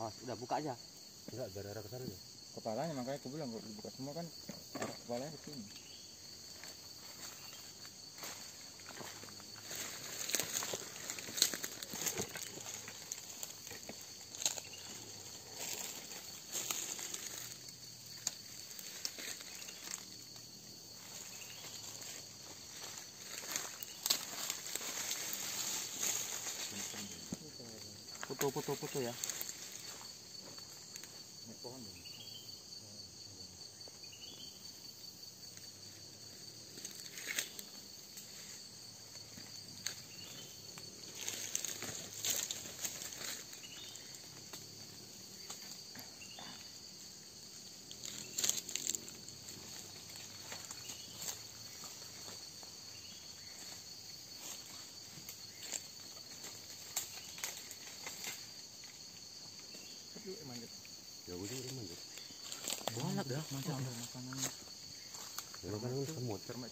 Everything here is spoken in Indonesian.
awas udah buka aja. Enggak, biar arah ke sana ya. kepalanya makanya aku bilang kalau dibuka semua kan arah kepalanya ke sini. Foto foto foto ya naik pohon Ya manjat. banyak dah masa ada makanan Ya kan semut. cermat